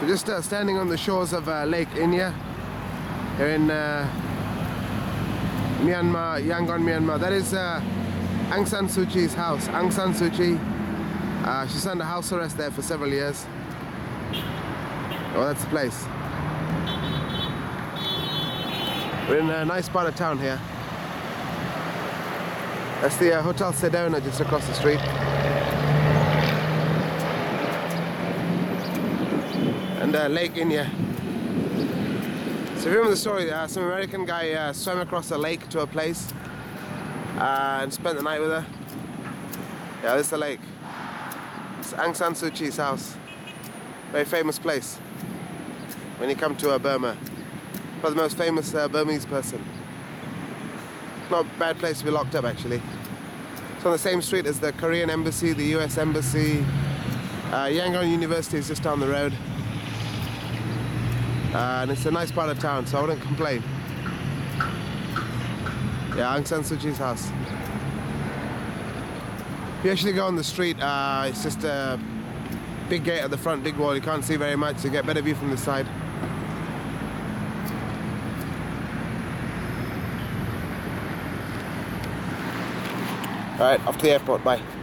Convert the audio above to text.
So just uh, standing on the shores of uh, Lake Inya here in uh, Myanmar, Yangon, Myanmar. That is uh, Aung San Suu Kyi's house. Aung San Suu Kyi, uh, she's under house arrest there for several years. Oh, that's the place. We're in a nice part of town here. That's the uh, Hotel Sedona just across the street. And uh, Lake Inya. So if you remember the story, uh, some American guy uh, swam across a lake to a place uh, and spent the night with her. Yeah, this is the lake. It's Aung San Suu Kyi's house. Very famous place when you come to Burma. Probably the most famous uh, Burmese person. Not a bad place to be locked up actually. It's on the same street as the Korean Embassy, the US Embassy. Uh, Yangon University is just down the road. Uh, and it's a nice part of town, so I wouldn't complain. Yeah, Aung San Suu Kyi's house. If you actually go on the street, uh, it's just a big gate at the front, big wall. You can't see very much, so you get better view from the side. All right, off to the airport. Bye.